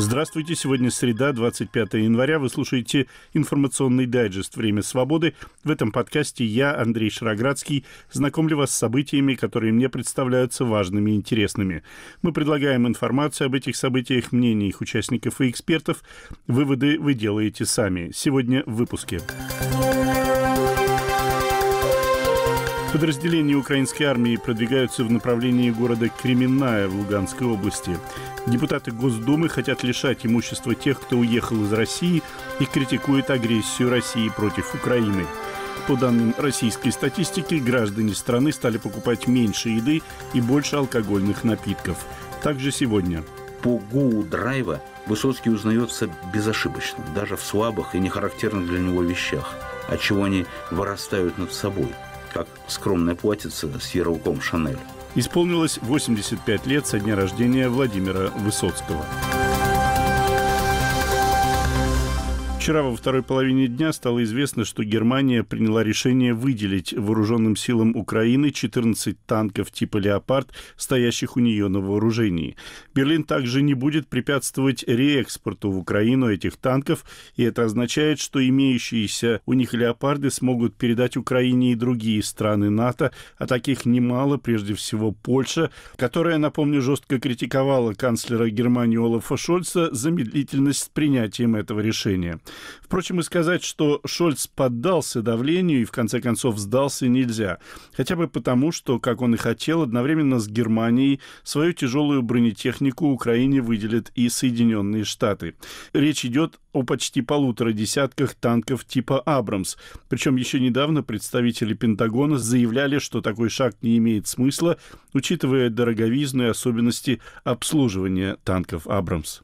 Здравствуйте, сегодня среда, 25 января. Вы слушаете информационный дайджест «Время свободы». В этом подкасте я, Андрей Шароградский, знакомлю вас с событиями, которые мне представляются важными и интересными. Мы предлагаем информацию об этих событиях, мнения их участников и экспертов. Выводы вы делаете сами. Сегодня в выпуске. Подразделения украинской армии продвигаются в направлении города Кременная в Луганской области. Депутаты Госдумы хотят лишать имущества тех, кто уехал из России и критикуют агрессию России против Украины. По данным российской статистики, граждане страны стали покупать меньше еды и больше алкогольных напитков. Также сегодня. По ГУ драйва Высоцкий узнается безошибочно, даже в слабых и нехарактерных для него вещах, от чего они вырастают над собой – как скромная платьице с ярлыком «Шанель». Исполнилось 85 лет со дня рождения Владимира Высоцкого. Вчера во второй половине дня стало известно, что Германия приняла решение выделить вооруженным силам Украины 14 танков типа «Леопард», стоящих у нее на вооружении. Берлин также не будет препятствовать реэкспорту в Украину этих танков, и это означает, что имеющиеся у них «Леопарды» смогут передать Украине и другие страны НАТО, а таких немало, прежде всего Польша, которая, напомню, жестко критиковала канцлера Германии Олафа Шольца за медлительность с принятием этого решения. Впрочем, и сказать, что Шольц поддался давлению и в конце концов сдался нельзя. Хотя бы потому, что, как он и хотел, одновременно с Германией свою тяжелую бронетехнику Украине выделят и Соединенные Штаты. Речь идет о почти полутора десятках танков типа «Абрамс». Причем еще недавно представители Пентагона заявляли, что такой шаг не имеет смысла, учитывая дороговизну и особенности обслуживания танков «Абрамс».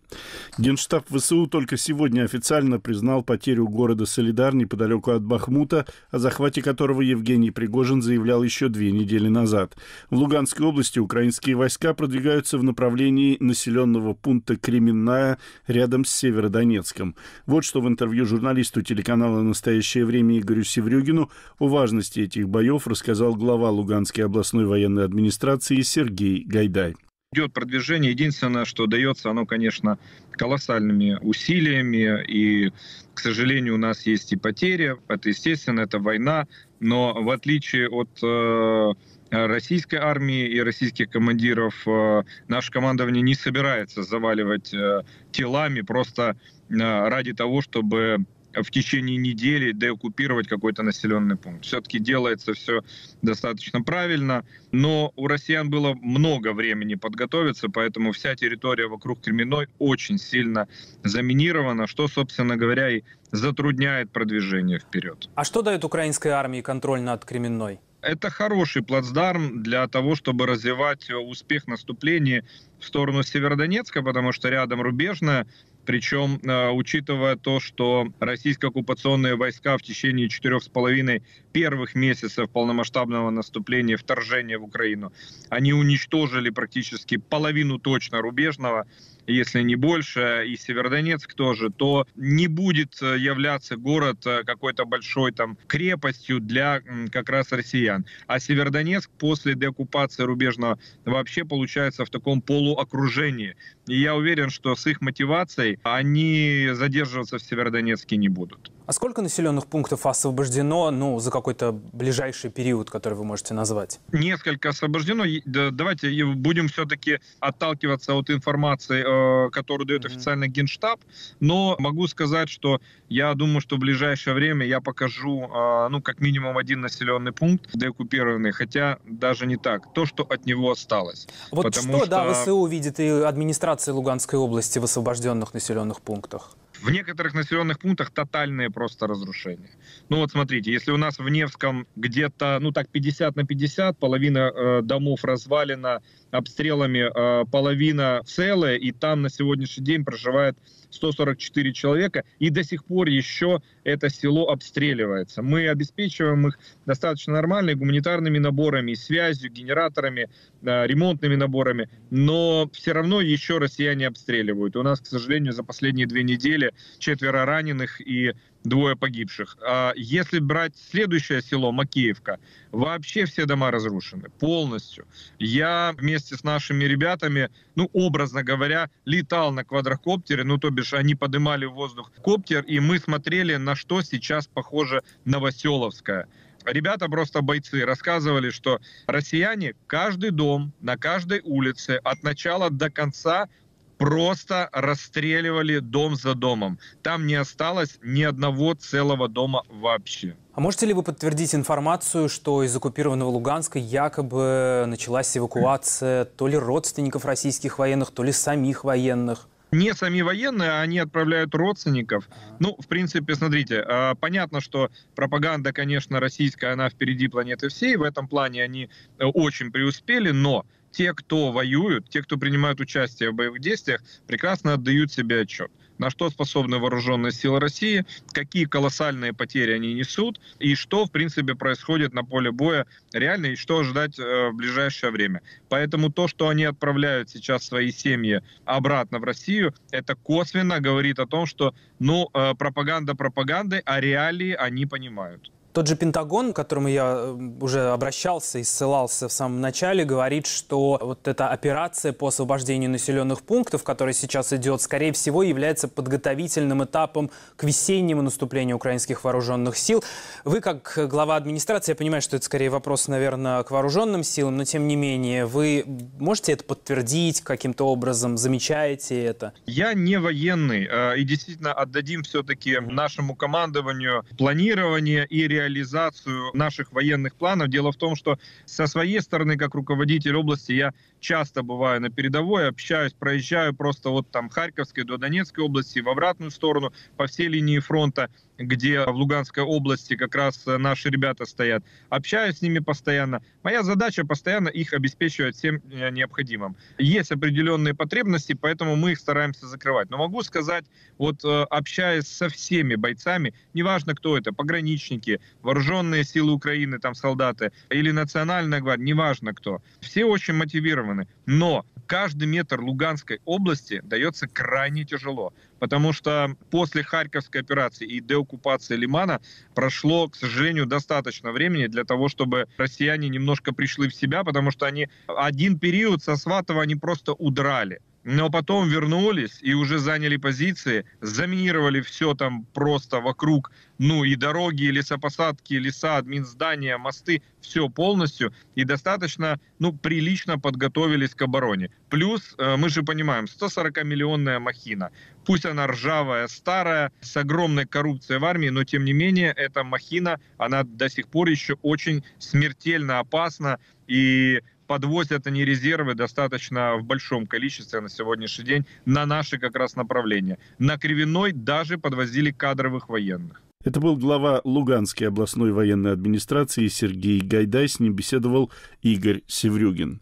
Генштаб ВСУ только сегодня официально признал потерю города Солидар неподалеку от Бахмута, о захвате которого Евгений Пригожин заявлял еще две недели назад. В Луганской области украинские войска продвигаются в направлении населенного пункта Кременная рядом с Северодонецком. Вот что в интервью журналисту телеканала «Настоящее время» Игорю Севрюгину о важности этих боев рассказал глава Луганской областной военной администрации Сергей Гайдай идет продвижение. Единственное, что дается оно, конечно, колоссальными усилиями. И, к сожалению, у нас есть и потери. Это, естественно, это война. Но в отличие от э, российской армии и российских командиров, э, наше командование не собирается заваливать э, телами просто ради того, чтобы в течение недели деоккупировать какой-то населенный пункт. Все-таки делается все достаточно правильно, но у россиян было много времени подготовиться, поэтому вся территория вокруг Кременной очень сильно заминирована, что, собственно говоря, и затрудняет продвижение вперед. А что дает украинской армии контроль над Кременной? это хороший плацдарм для того, чтобы развивать успех наступления в сторону Северодонецка, потому что рядом рубежная, причем, э, учитывая то, что российские оккупационные войска в течение четырех с половиной первых месяцев полномасштабного наступления, вторжения в Украину, они уничтожили практически половину точно рубежного если не больше, и Северодонецк тоже, то не будет э, являться город э, какой-то большой там крепостью для как раз россиян. А Северодонецк после деоккупации рубежного вообще получается в таком полуокружении. И я уверен, что с их мотивацией они задерживаться в Северодонецке не будут. А сколько населенных пунктов освобождено ну, за какой-то ближайший период, который вы можете назвать? Несколько освобождено. Давайте будем все-таки отталкиваться от информации, э, которую дает mm-hmm. официальный Генштаб. Но могу сказать, что я думаю, что в ближайшее время я покажу э, ну, как минимум один населенный пункт деоккупированный, хотя даже не так. То, что от него осталось. Вот что, что, да, ВСУ видит и администрация Луганской области в освобожденных населенных пунктах? В некоторых населенных пунктах тотальные просто разрушения. Ну вот смотрите, если у нас в Невском где-то, ну так, 50 на 50, половина э, домов развалена обстрелами, э, половина целая, и там на сегодняшний день проживает 144 человека, и до сих пор еще это село обстреливается. Мы обеспечиваем их достаточно нормальными гуманитарными наборами, связью, генераторами, э, ремонтными наборами, но все равно еще россияне обстреливают. У нас, к сожалению, за последние две недели четверо раненых и двое погибших. А если брать следующее село, Макеевка, вообще все дома разрушены полностью. Я вместе с нашими ребятами, ну, образно говоря, летал на квадрокоптере, ну, то бишь они поднимали в воздух коптер, и мы смотрели, на что сейчас похоже Новоселовская. Ребята просто бойцы рассказывали, что россияне каждый дом на каждой улице от начала до конца просто расстреливали дом за домом. Там не осталось ни одного целого дома вообще. А можете ли вы подтвердить информацию, что из оккупированного Луганска якобы началась эвакуация то ли родственников российских военных, то ли самих военных? не сами военные, а они отправляют родственников. Ну, в принципе, смотрите, а, понятно, что пропаганда, конечно, российская, она впереди планеты всей, в этом плане они э, очень преуспели, но те, кто воюют, те, кто принимают участие в боевых действиях, прекрасно отдают себе отчет на что способны вооруженные силы России, какие колоссальные потери они несут и что, в принципе, происходит на поле боя реально и что ожидать э, в ближайшее время. Поэтому то, что они отправляют сейчас свои семьи обратно в Россию, это косвенно говорит о том, что ну, э, пропаганда пропаганды, а реалии они понимают. Тот же Пентагон, к которому я э, уже обращался и ссылался в самом начале, говорит, что вот эта операция по освобождению населенных пунктов, которая сейчас идет, скорее всего, является подготовительным этапом к весеннему наступлению украинских вооруженных сил. Вы, как глава администрации, я понимаю, что это скорее вопрос, наверное, к вооруженным силам, но тем не менее, вы можете это подтвердить каким-то образом, замечаете это? Я не военный, э, и действительно отдадим все-таки нашему командованию планирование и реализацию реализацию наших военных планов. Дело в том, что со своей стороны, как руководитель области, я часто бываю на передовой, общаюсь, проезжаю просто от там Харьковской до Донецкой области, в обратную сторону, по всей линии фронта, где в Луганской области как раз наши ребята стоят. Общаюсь с ними постоянно. Моя задача постоянно их обеспечивать всем э, необходимым. Есть определенные потребности, поэтому мы их стараемся закрывать. Но могу сказать, вот э, общаясь со всеми бойцами, неважно кто это, пограничники, вооруженные силы Украины, там солдаты, или национальная гвардия, неважно кто, все очень мотивированы стороны. Но каждый метр Луганской области дается крайне тяжело, потому что после Харьковской операции и деоккупации Лимана прошло, к сожалению, достаточно времени для того, чтобы россияне немножко пришли в себя, потому что они один период со Сватова они просто удрали но потом вернулись и уже заняли позиции, заминировали все там просто вокруг, ну и дороги, и лесопосадки, леса, админздания, мосты, все полностью, и достаточно, ну, прилично подготовились к обороне. Плюс, э, мы же понимаем, 140-миллионная махина, пусть она ржавая, старая, с огромной коррупцией в армии, но тем не менее, эта махина, она до сих пор еще очень смертельно опасна, и подвозят они резервы достаточно в большом количестве на сегодняшний день на наши как раз направления. На Кривиной даже подвозили кадровых военных. Это был глава Луганской областной военной администрации Сергей Гайдай. С ним беседовал Игорь Севрюгин.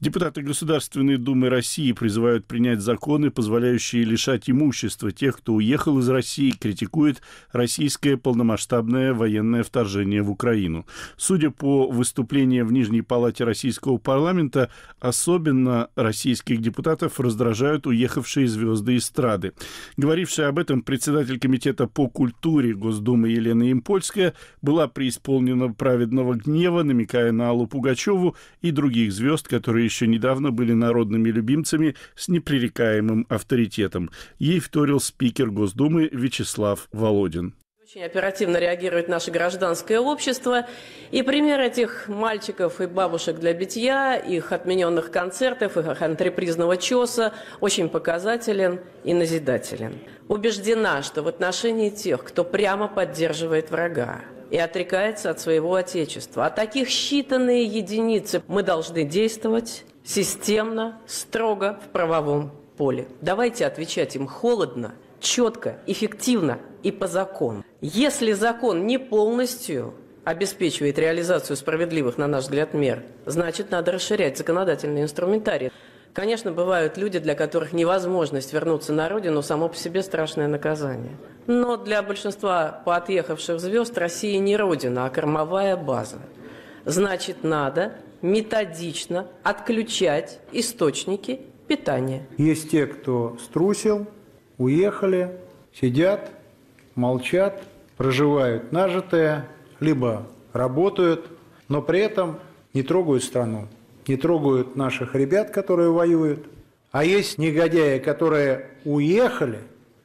Депутаты Государственной Думы России призывают принять законы, позволяющие лишать имущества тех, кто уехал из России, критикует российское полномасштабное военное вторжение в Украину. Судя по выступлениям в Нижней Палате Российского парламента, особенно российских депутатов раздражают уехавшие звезды эстрады. Говорившая об этом председатель Комитета по культуре Госдумы Елена Импольская была преисполнена праведного гнева, намекая на Аллу Пугачеву и других звезд, которые еще недавно были народными любимцами с непререкаемым авторитетом. Ей вторил спикер Госдумы Вячеслав Володин. Очень оперативно реагирует наше гражданское общество. И пример этих мальчиков и бабушек для битья, их отмененных концертов, их антрепризного чеса очень показателен и назидателен. Убеждена, что в отношении тех, кто прямо поддерживает врага, и отрекается от своего Отечества. А таких считанные единицы мы должны действовать системно, строго в правовом поле. Давайте отвечать им холодно, четко, эффективно и по закону. Если закон не полностью обеспечивает реализацию справедливых, на наш взгляд, мер, значит, надо расширять законодательный инструментарий. Конечно, бывают люди, для которых невозможность вернуться на родину само по себе страшное наказание. Но для большинства поотъехавших звезд Россия не родина, а кормовая база. Значит, надо методично отключать источники питания. Есть те, кто струсил, уехали, сидят, молчат, проживают нажитое, либо работают, но при этом не трогают страну, не трогают наших ребят, которые воюют. А есть негодяи, которые уехали,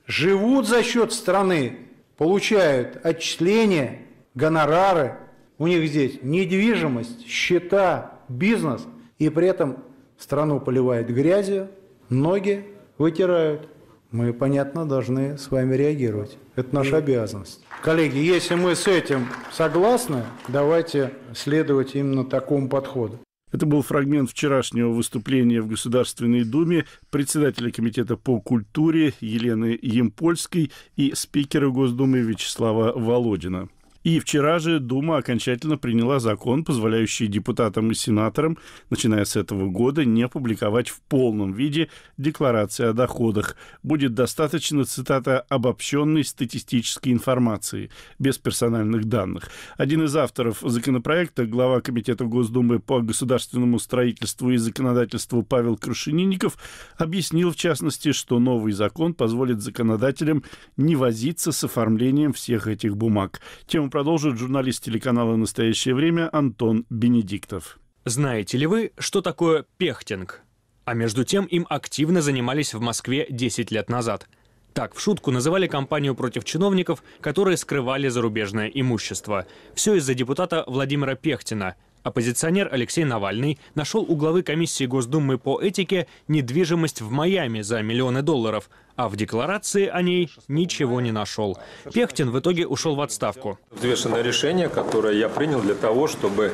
живут за счет страны, получают отчисления, гонорары, у них здесь недвижимость, счета, бизнес, и при этом страну поливают грязью, ноги вытирают. Мы, понятно, должны с вами реагировать. Это наша обязанность. Коллеги, если мы с этим согласны, давайте следовать именно такому подходу. Это был фрагмент вчерашнего выступления в Государственной Думе председателя Комитета по культуре Елены Емпольской и спикера Госдумы Вячеслава Володина. И вчера же Дума окончательно приняла закон, позволяющий депутатам и сенаторам, начиная с этого года, не публиковать в полном виде декларации о доходах. Будет достаточно, цитата, обобщенной статистической информации, без персональных данных. Один из авторов законопроекта, глава Комитета Госдумы по государственному строительству и законодательству Павел Крушенинников, объяснил, в частности, что новый закон позволит законодателям не возиться с оформлением всех этих бумаг. Тему продолжит журналист телеканала «Настоящее время» Антон Бенедиктов. Знаете ли вы, что такое пехтинг? А между тем им активно занимались в Москве 10 лет назад. Так в шутку называли кампанию против чиновников, которые скрывали зарубежное имущество. Все из-за депутата Владимира Пехтина, Оппозиционер Алексей Навальный нашел у главы комиссии Госдумы по этике недвижимость в Майами за миллионы долларов, а в декларации о ней ничего не нашел. Пехтин в итоге ушел в отставку. Взвешенное решение, которое я принял для того, чтобы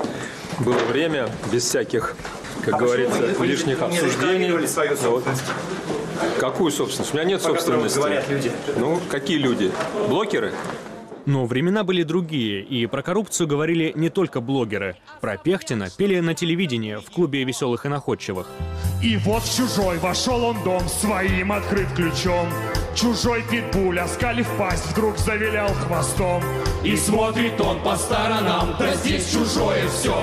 было время без всяких, как а говорится, лишних обсуждений. Вот. Какую собственность? У меня нет собственности. Говорят люди. Ну, какие люди? Блокеры? Но времена были другие, и про коррупцию говорили не только блогеры. Про Пехтина пели на телевидении в клубе веселых и находчивых. И вот в чужой вошел он дом своим открыт ключом. Чужой питбуль, оскалив пасть, вдруг завилял хвостом. И смотрит он по сторонам, да здесь чужое все.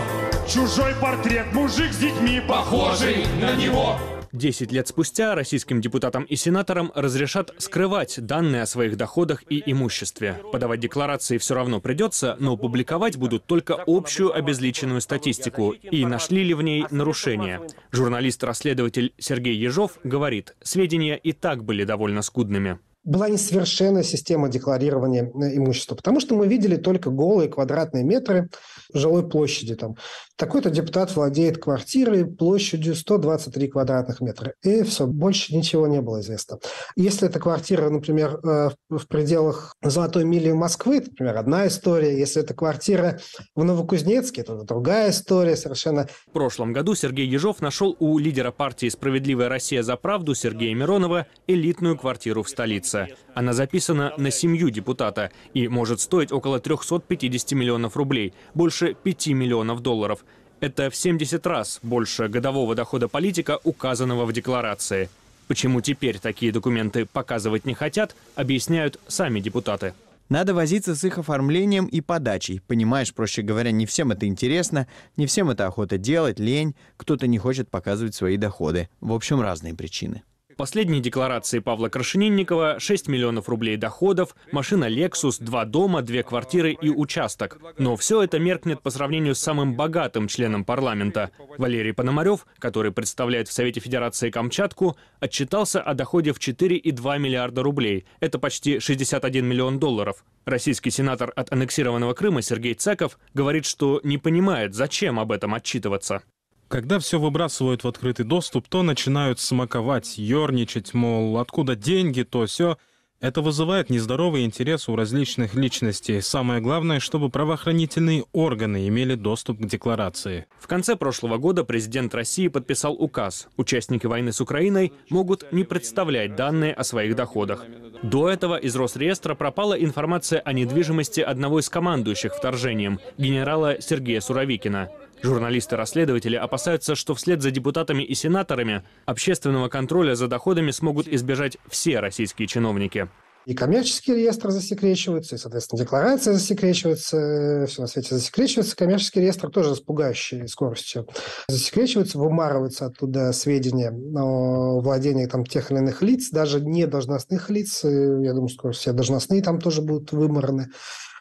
Чужой портрет, мужик с детьми, похожий на него. Десять лет спустя российским депутатам и сенаторам разрешат скрывать данные о своих доходах и имуществе. Подавать декларации все равно придется, но публиковать будут только общую обезличенную статистику. И нашли ли в ней нарушения? Журналист-расследователь Сергей Ежов говорит, сведения и так были довольно скудными была несовершенная система декларирования имущества, потому что мы видели только голые квадратные метры жилой площади. Там. Такой-то депутат владеет квартирой площадью 123 квадратных метра. И все, больше ничего не было известно. Если эта квартира, например, э, в пределах Золотой мили Москвы, например, одна история. Если это квартира в Новокузнецке, то другая история совершенно. В прошлом году Сергей Ежов нашел у лидера партии «Справедливая Россия за правду» Сергея Миронова элитную квартиру в столице. Она записана на семью депутата и может стоить около 350 миллионов рублей, больше 5 миллионов долларов. Это в 70 раз больше годового дохода политика, указанного в декларации. Почему теперь такие документы показывать не хотят, объясняют сами депутаты. Надо возиться с их оформлением и подачей. Понимаешь, проще говоря, не всем это интересно, не всем это охота делать, лень, кто-то не хочет показывать свои доходы. В общем, разные причины. Последние декларации Павла Крашенинникова – 6 миллионов рублей доходов, машина Lexus, два дома, две квартиры и участок. Но все это меркнет по сравнению с самым богатым членом парламента. Валерий Пономарев, который представляет в Совете Федерации Камчатку, отчитался о доходе в 4,2 миллиарда рублей. Это почти 61 миллион долларов. Российский сенатор от аннексированного Крыма Сергей Цеков говорит, что не понимает, зачем об этом отчитываться. Когда все выбрасывают в открытый доступ, то начинают смаковать, ерничать, мол, откуда деньги, то все. Это вызывает нездоровый интерес у различных личностей. Самое главное, чтобы правоохранительные органы имели доступ к декларации. В конце прошлого года президент России подписал указ. Участники войны с Украиной могут не представлять данные о своих доходах. До этого из Росреестра пропала информация о недвижимости одного из командующих вторжением, генерала Сергея Суровикина. Журналисты-расследователи опасаются, что вслед за депутатами и сенаторами общественного контроля за доходами смогут избежать все российские чиновники. И коммерческий реестр засекречивается, и, соответственно, декларация засекречивается, все на свете засекречивается. Коммерческий реестр тоже с пугающей скоростью засекречивается, вымарываются оттуда сведения о владении там, тех или иных лиц, даже не должностных лиц. Я думаю, что все должностные там тоже будут вымораны.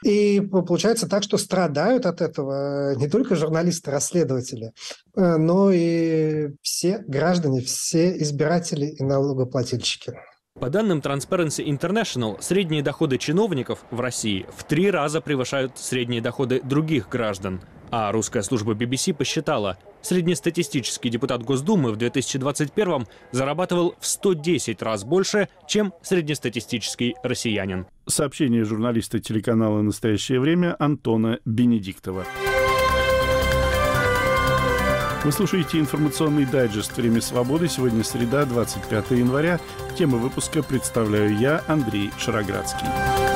И получается так, что страдают от этого не только журналисты-расследователи, э, но и все граждане, все избиратели и налогоплательщики. По данным Transparency International, средние доходы чиновников в России в три раза превышают средние доходы других граждан. А русская служба BBC посчитала, среднестатистический депутат Госдумы в 2021 зарабатывал в 110 раз больше, чем среднестатистический россиянин. Сообщение журналиста телеканала «Настоящее время» Антона Бенедиктова. Вы слушаете информационный дайджест «Время свободы». Сегодня среда, 25 января. Тему выпуска представляю я, Андрей Шароградский.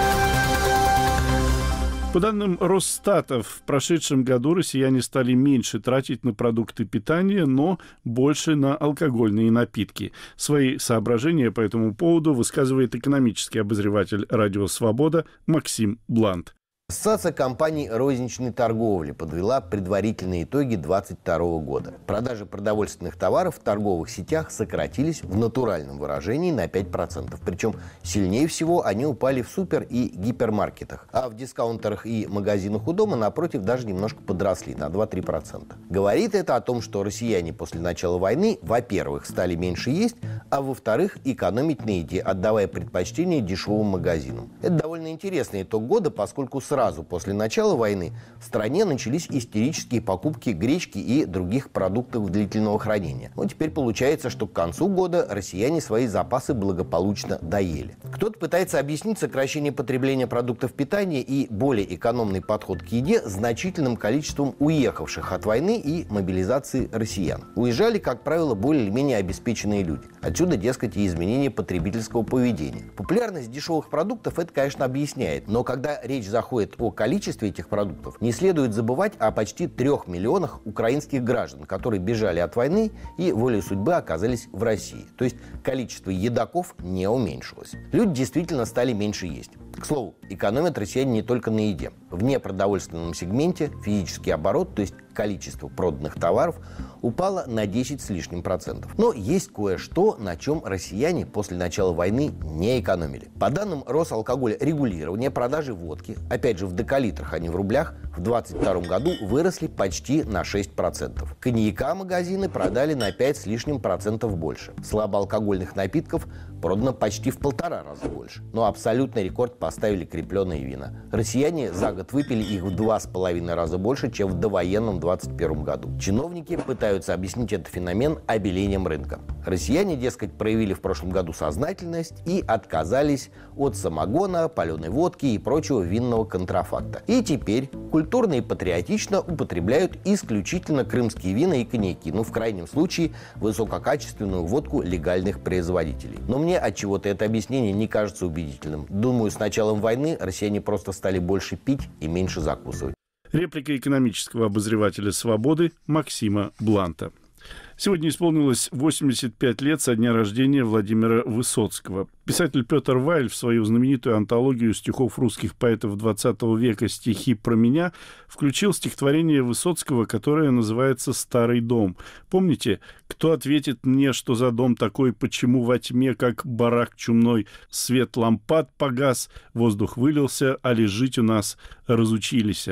По данным Росстата, в прошедшем году россияне стали меньше тратить на продукты питания, но больше на алкогольные напитки. Свои соображения по этому поводу высказывает экономический обозреватель «Радио Свобода» Максим Блант. Ассоциация компаний розничной торговли подвела предварительные итоги 2022 года. Продажи продовольственных товаров в торговых сетях сократились в натуральном выражении на 5%. Причем сильнее всего они упали в супер- и гипермаркетах. А в дискаунтерах и магазинах у дома, напротив, даже немножко подросли на 2-3%. Говорит это о том, что россияне после начала войны, во-первых, стали меньше есть, а во-вторых, экономить на еде, отдавая предпочтение дешевым магазинам. Это довольно интересный итог года, поскольку сразу сразу после начала войны в стране начались истерические покупки гречки и других продуктов длительного хранения. Но теперь получается, что к концу года россияне свои запасы благополучно доели. Кто-то пытается объяснить сокращение потребления продуктов питания и более экономный подход к еде значительным количеством уехавших от войны и мобилизации россиян. Уезжали, как правило, более или менее обеспеченные люди. Отсюда, дескать, и изменение потребительского поведения. Популярность дешевых продуктов это, конечно, объясняет, но когда речь заходит говорит о количестве этих продуктов, не следует забывать о почти трех миллионах украинских граждан, которые бежали от войны и волей судьбы оказались в России. То есть количество едоков не уменьшилось. Люди действительно стали меньше есть. К слову, экономят россияне не только на еде. В непродовольственном сегменте физический оборот, то есть количество проданных товаров, упало на 10 с лишним процентов. Но есть кое-что, на чем россияне после начала войны не экономили. По данным Росалкоголя регулирования, продажи водки, опять же в декалитрах, а не в рублях, в 2022 году выросли почти на 6%. Коньяка магазины продали на 5 с лишним процентов больше. Слабоалкогольных напитков продано почти в полтора раза больше. Но абсолютный рекорд поставили крепленные вина. Россияне за год выпили их в два с половиной раза больше, чем в довоенном 2021 году. Чиновники пытаются объяснить этот феномен обелением рынка. Россияне, дескать, проявили в прошлом году сознательность и отказались от самогона, паленой водки и прочего винного контрафакта. И теперь культурно и патриотично употребляют исключительно крымские вина и коньяки, ну, в крайнем случае, высококачественную водку легальных производителей. Но мне от чего-то это объяснение не кажется убедительным. Думаю, с началом войны россияне просто стали больше пить и меньше закусывать. Реплика экономического обозревателя «Свободы» Максима Бланта. Сегодня исполнилось 85 лет со дня рождения Владимира Высоцкого. Писатель Петр Вайль в свою знаменитую антологию стихов русских поэтов XX века «Стихи про меня» включил стихотворение Высоцкого, которое называется «Старый дом». Помните, кто ответит мне, что за дом такой, почему во тьме, как барак чумной, свет лампад погас, воздух вылился, а лежить у нас разучились.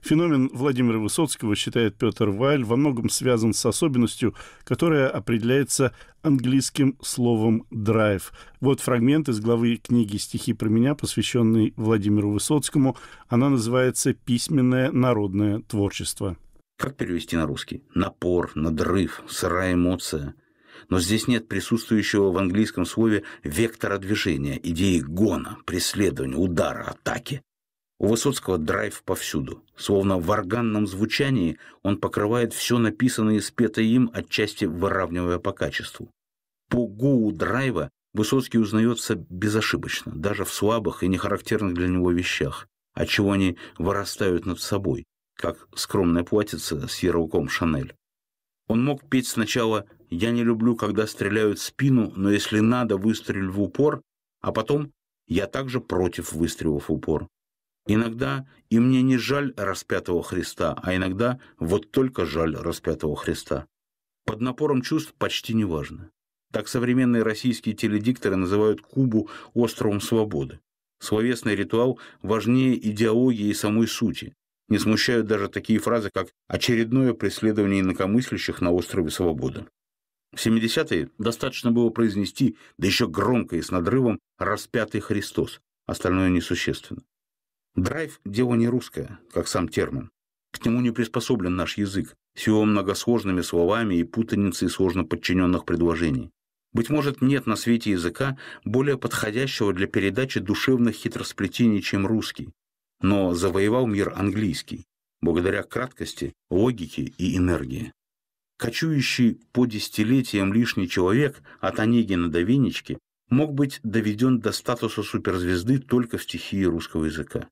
Феномен Владимира Высоцкого, считает Петр Вайль, во многом связан с особенностью, которая определяется английским словом «драйв». Вот фрагмент из главы книги «Стихи про меня», посвященный Владимиру Высоцкому. Она называется «Письменное народное творчество». Как перевести на русский? Напор, надрыв, сырая эмоция. Но здесь нет присутствующего в английском слове вектора движения, идеи гона, преследования, удара, атаки. У Высоцкого драйв повсюду. Словно в органном звучании он покрывает все написанное и спетое им, отчасти выравнивая по качеству. По гуу драйва Высоцкий узнается безошибочно, даже в слабых и нехарактерных для него вещах, отчего они вырастают над собой, как скромная платьице с ярлыком «Шанель». Он мог петь сначала «Я не люблю, когда стреляют в спину, но если надо, выстрель в упор», а потом Я также против выстрелов в упор. Иногда и мне не жаль распятого Христа, а иногда вот только жаль распятого Христа. Под напором чувств почти неважно. Так современные российские теледикторы называют Кубу островом свободы. Словесный ритуал важнее идеологии и самой сути. Не смущают даже такие фразы, как «очередное преследование инакомыслящих на острове свободы». В 70-е достаточно было произнести, да еще громко и с надрывом, «распятый Христос». Остальное несущественно. Драйв – дело не русское, как сам термин. К нему не приспособлен наш язык, с его многосложными словами и путаницей сложно подчиненных предложений. Быть может, нет на свете языка более подходящего для передачи душевных хитросплетений, чем русский. Но завоевал мир английский, благодаря краткости, логике и энергии. Кочующий по десятилетиям лишний человек от Онегина до Венечки мог быть доведен до статуса суперзвезды только в стихии русского языка.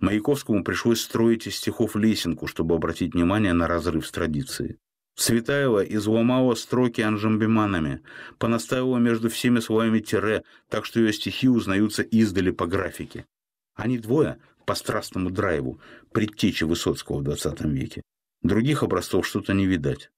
Маяковскому пришлось строить из стихов лесенку, чтобы обратить внимание на разрыв с традицией. Цветаева изломала строки анжамбиманами, понаставила между всеми словами тире, так что ее стихи узнаются издали по графике. Они двое по страстному драйву, предтечи Высоцкого в XX веке. Других образцов что-то не видать.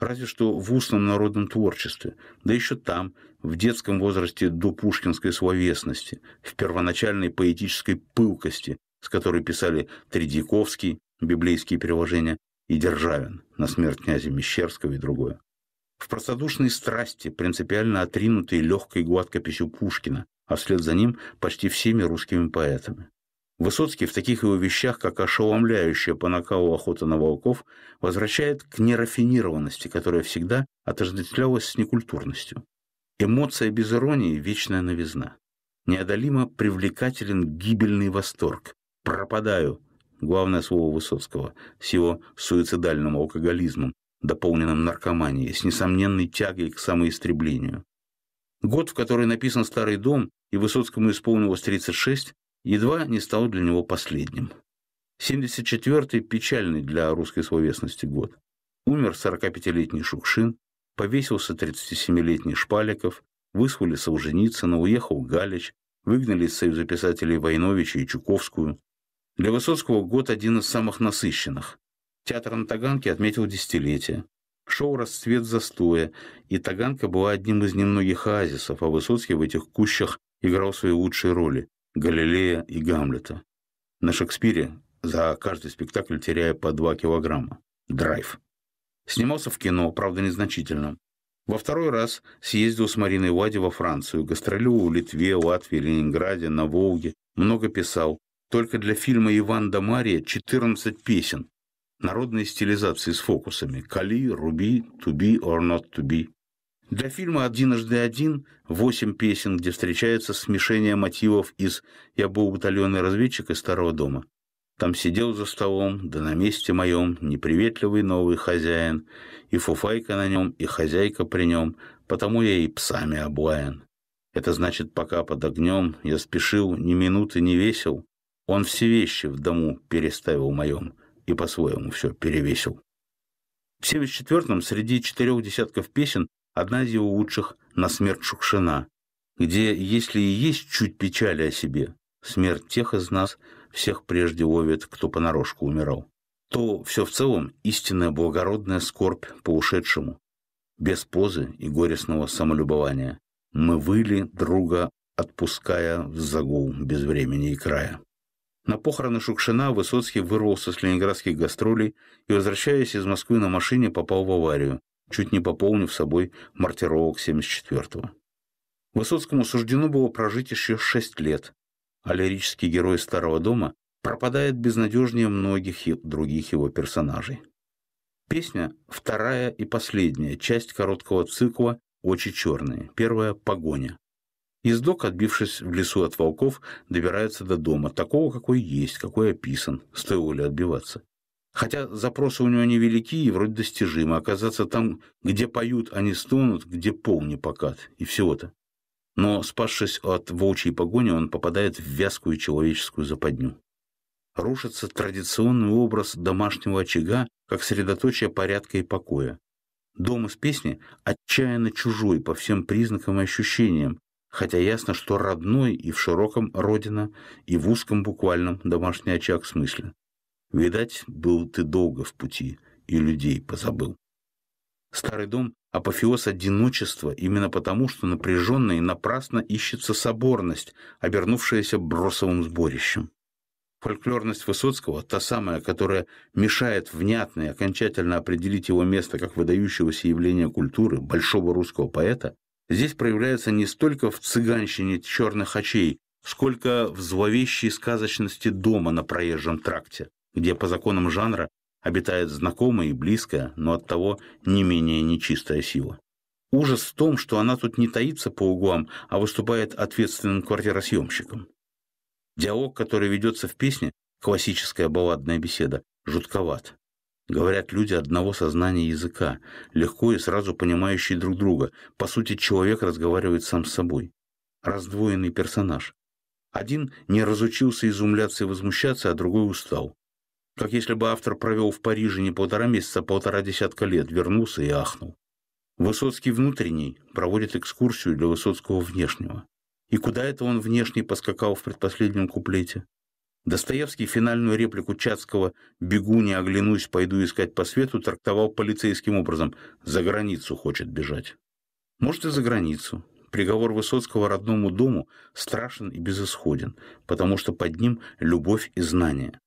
Разве что в устном народном творчестве, да еще там, в детском возрасте до пушкинской словесности, в первоначальной поэтической пылкости, с которой писали Тредьяковский, библейские переложения, и Державин на смерть князя Мещерского и другое. В простодушной страсти, принципиально отринутой легкой гладкописью Пушкина, а вслед за ним почти всеми русскими поэтами. Высоцкий в таких его вещах, как ошеломляющая по накалу охота на волков, возвращает к нерафинированности, которая всегда отождествлялась с некультурностью. Эмоция без иронии – вечная новизна. Неодолимо привлекателен гибельный восторг, пропадаю, главное слово Высоцкого, с его суицидальным алкоголизмом, дополненным наркоманией, с несомненной тягой к самоистреблению. Год, в который написан «Старый дом», и Высоцкому исполнилось 36, едва не стал для него последним. 74-й – печальный для русской словесности год. Умер 45-летний Шукшин, повесился 37-летний Шпаликов, вызвали Солженицына, уехал Галич, выгнали из Союза писателей Войновича и Чуковскую, для Высоцкого год один из самых насыщенных. Театр на Таганке отметил десятилетие. Шоу «Расцвет застоя», и Таганка была одним из немногих оазисов, а Высоцкий в этих кущах играл свои лучшие роли – Галилея и Гамлета. На Шекспире за каждый спектакль теряя по 2 килограмма. Драйв. Снимался в кино, правда, незначительно. Во второй раз съездил с Мариной Лади во Францию, гастролировал в Литве, Латвии, Ленинграде, на Волге, много писал, только для фильма «Иван да Мария» 14 песен. Народные стилизации с фокусами. «Кали», «Руби», «To be or not to be». Для фильма «Одиножды один» восемь песен, где встречается смешение мотивов из «Я был батальонный разведчик» из «Старого дома». Там сидел за столом, да на месте моем неприветливый новый хозяин, и фуфайка на нем, и хозяйка при нем, потому я и псами облаян. Это значит, пока под огнем я спешил, ни минуты не весел, он все вещи в дому переставил моем и по-своему все перевесил. В 74-м среди четырех десятков песен одна из его лучших «На смерть Шукшина», где, если и есть чуть печали о себе, смерть тех из нас всех прежде ловит, кто понарошку умирал, то все в целом истинная благородная скорбь по ушедшему, без позы и горестного самолюбования. Мы выли друга, отпуская в загул без времени и края. На похороны Шукшина Высоцкий вырвался с ленинградских гастролей и, возвращаясь из Москвы на машине, попал в аварию, чуть не пополнив собой мартировок 74-го. Высоцкому суждено было прожить еще шесть лет, а лирический герой Старого дома пропадает безнадежнее многих других его персонажей. Песня вторая и последняя, часть короткого цикла «Очи черные». Первая – «Погоня». Ездок, отбившись в лесу от волков, добирается до дома, такого, какой есть, какой описан, стоило ли отбиваться. Хотя запросы у него невелики и вроде достижимы. Оказаться там, где поют, они стонут, где пол не покат, и всего-то. Но, спасшись от волчьей погони, он попадает в вязкую человеческую западню. Рушится традиционный образ домашнего очага, как средоточие порядка и покоя. Дом из песни отчаянно чужой по всем признакам и ощущениям, хотя ясно, что родной и в широком родина, и в узком буквальном домашний очаг смысле. Видать, был ты долго в пути и людей позабыл. Старый дом – апофеоз одиночества именно потому, что напряженно и напрасно ищется соборность, обернувшаяся бросовым сборищем. Фольклорность Высоцкого, та самая, которая мешает внятно и окончательно определить его место как выдающегося явления культуры, большого русского поэта, здесь проявляется не столько в цыганщине черных очей, сколько в зловещей сказочности дома на проезжем тракте, где по законам жанра обитает знакомая и близкая, но оттого не менее нечистая сила. Ужас в том, что она тут не таится по углам, а выступает ответственным квартиросъемщиком. Диалог, который ведется в песне, классическая балладная беседа, жутковат. Говорят люди одного сознания языка, легко и сразу понимающие друг друга. По сути, человек разговаривает сам с собой. Раздвоенный персонаж. Один не разучился изумляться и возмущаться, а другой устал. Как если бы автор провел в Париже не полтора месяца, а полтора десятка лет, вернулся и ахнул. Высоцкий внутренний проводит экскурсию для Высоцкого внешнего. И куда это он внешне поскакал в предпоследнем куплете? Достоевский финальную реплику Чацкого «Бегу, не оглянусь, пойду искать по свету» трактовал полицейским образом «За границу хочет бежать». Может, и за границу. Приговор Высоцкого родному дому страшен и безысходен, потому что под ним любовь и знание.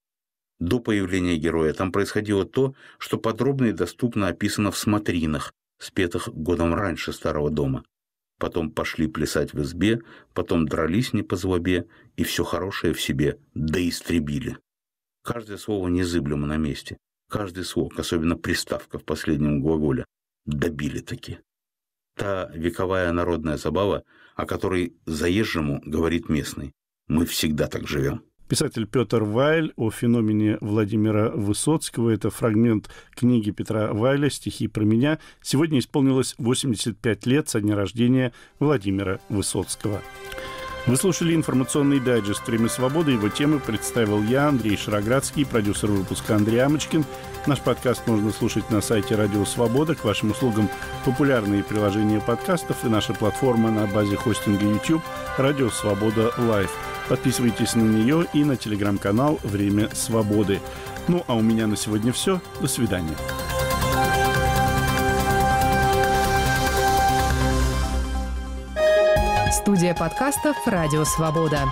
До появления героя там происходило то, что подробно и доступно описано в смотринах, спетых годом раньше Старого дома потом пошли плясать в избе, потом дрались не по злобе, и все хорошее в себе доистребили. Каждое слово незыблемо на месте. Каждый слог, особенно приставка в последнем глаголе, добили таки. Та вековая народная забава, о которой заезжему говорит местный. Мы всегда так живем. Писатель Петр Вайль о феномене Владимира Высоцкого. Это фрагмент книги Петра Вайля «Стихи про меня». Сегодня исполнилось 85 лет со дня рождения Владимира Высоцкого. Вы слушали информационный дайджест «Время свободы». Его темы представил я, Андрей Шароградский, продюсер выпуска Андрей Амочкин. Наш подкаст можно слушать на сайте «Радио Свобода». К вашим услугам популярные приложения подкастов и наша платформа на базе хостинга YouTube «Радио Свобода Лайв». Подписывайтесь на нее и на телеграм-канал «Время свободы». Ну, а у меня на сегодня все. До свидания. Студия подкастов «Радио Свобода».